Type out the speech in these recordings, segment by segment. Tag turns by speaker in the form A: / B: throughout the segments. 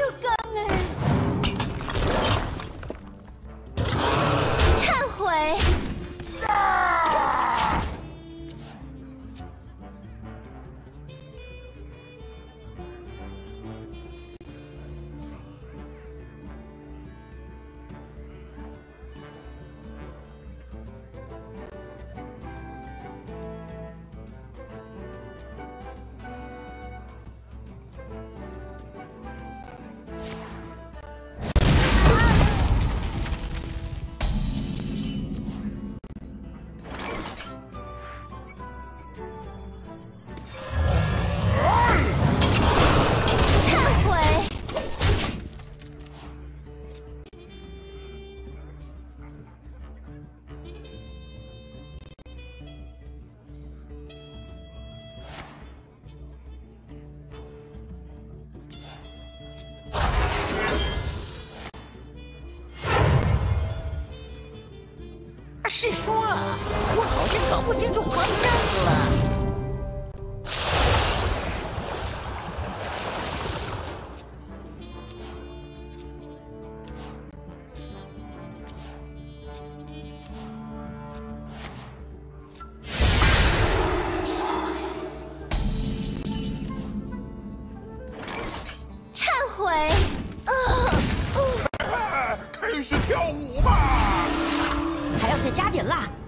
A: took
B: 是说啊，我好像搞不清楚方向了。
A: 忏悔。啊呃
C: 开始跳舞吧！
D: 再加点辣。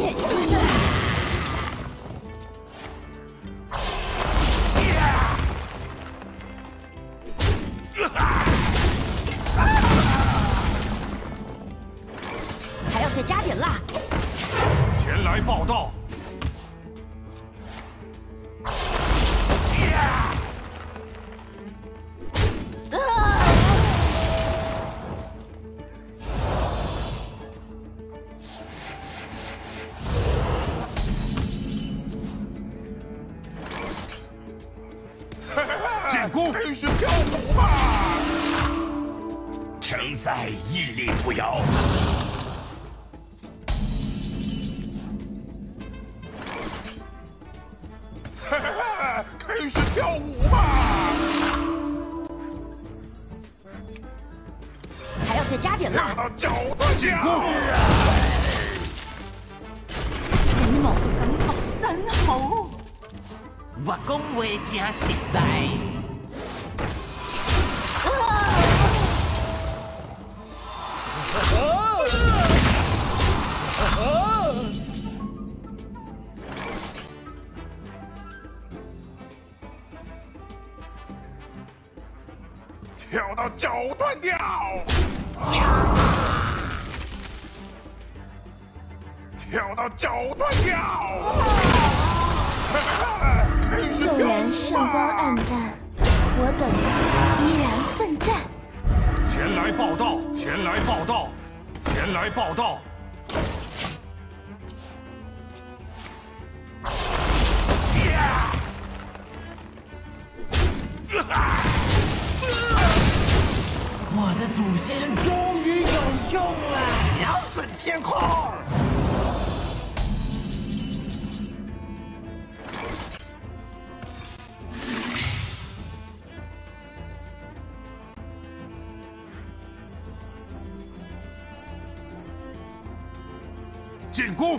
A: 真是血腥啊！
D: 还要再加点辣。
C: 前来报道。开始跳舞吧！
E: 承载屹立不摇。
C: 开始跳舞吧！
D: 还要再加点辣。
C: 到脚断掉！
A: 你某个梗头真好。
B: 我讲话真实在。
C: 脚断掉，跳到脚断掉。
A: 纵然圣光暗淡，我等依然奋战。
E: 前 来报道，前来报道，前来报道。
B: 我的祖先终于有用了！
C: 瞄准天空。
E: 进攻！